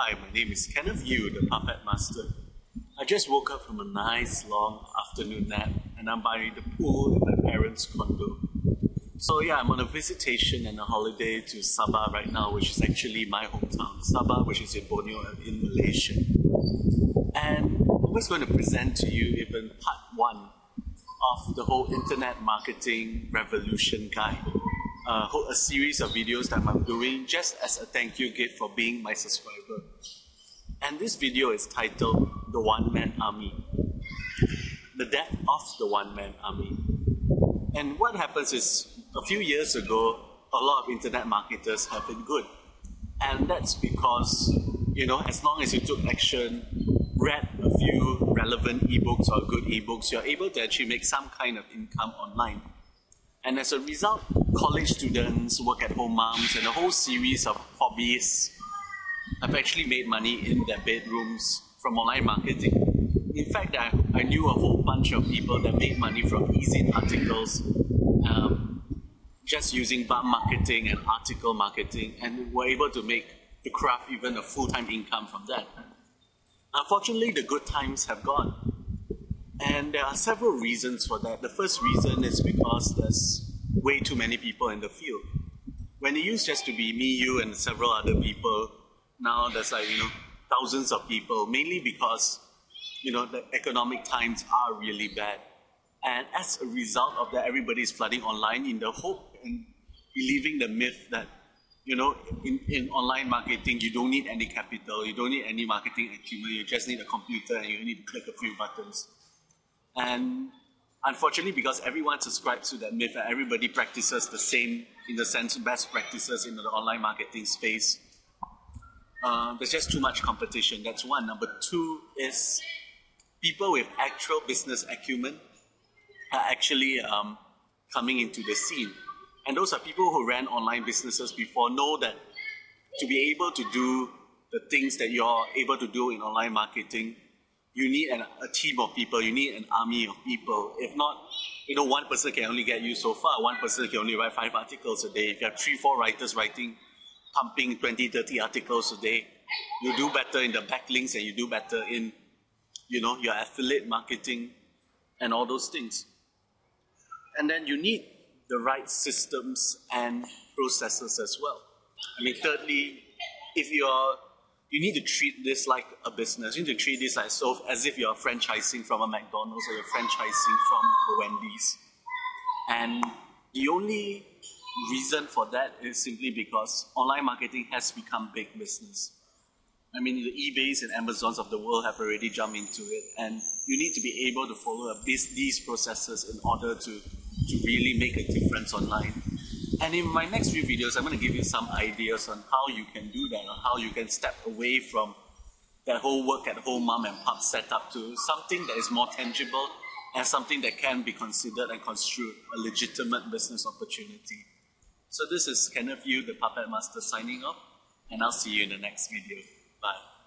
Hi, my name is Kenneth Yu, the Puppet Master. I just woke up from a nice long afternoon nap and I'm by the pool in my parents' condo. So yeah, I'm on a visitation and a holiday to Sabah right now, which is actually my hometown, Sabah, which is in Borneo in Malaysia. And I'm just going to present to you even part one of the whole internet marketing revolution guide. Uh, a series of videos that I'm doing just as a thank you gift for being my subscriber. And this video is titled The One Man Army The Death of the One Man Army. And what happens is, a few years ago, a lot of internet marketers have been good. And that's because, you know, as long as you took action, read a few relevant ebooks or good ebooks, you're able to actually make some kind of income online. And as a result, college students, work at home moms, and a whole series of hobbyists have actually made money in their bedrooms from online marketing. In fact, I, I knew a whole bunch of people that made money from EzineArticles, um, just using bum marketing and article marketing, and were able to make the craft even a full time income from that. Unfortunately, the good times have gone. And there are several reasons for that. The first reason is because there's way too many people in the field. When it used just to be me, you, and several other people, now there's like, you know, thousands of people, mainly because, you know, the economic times are really bad. And as a result of that, everybody is flooding online in the hope and believing the myth that, you know, in, in online marketing, you don't need any capital, you don't need any marketing acumen, you just need a computer and you need to click a few buttons. And unfortunately, because everyone subscribes to that myth everybody practices the same, in the sense, of best practices in the online marketing space, uh, there's just too much competition. That's one. Number two is people with actual business acumen are actually um, coming into the scene. And those are people who ran online businesses before, know that to be able to do the things that you're able to do in online marketing, you need an, a team of people, you need an army of people. If not, you know, one person can only get you so far. One person can only write five articles a day. If you have three, four writers writing, pumping 20, 30 articles a day, you do better in the backlinks and you do better in, you know, your affiliate marketing and all those things. And then you need the right systems and processes as well. I mean, thirdly, if you're you need to treat this like a business. You need to treat this like so as if you're franchising from a McDonald's or you're franchising from a Wendy's. And the only reason for that is simply because online marketing has become big business. I mean, the eBays and Amazons of the world have already jumped into it, and you need to be able to follow these, these processes in order to, to really make a difference online. And in my next few videos, I'm going to give you some ideas on how you can do that, or how you can step away from that whole work at home mom and pop setup to something that is more tangible and something that can be considered and construed a legitimate business opportunity. So this is Kenneth Yu, the Puppet Master, signing off, and I'll see you in the next video. Bye.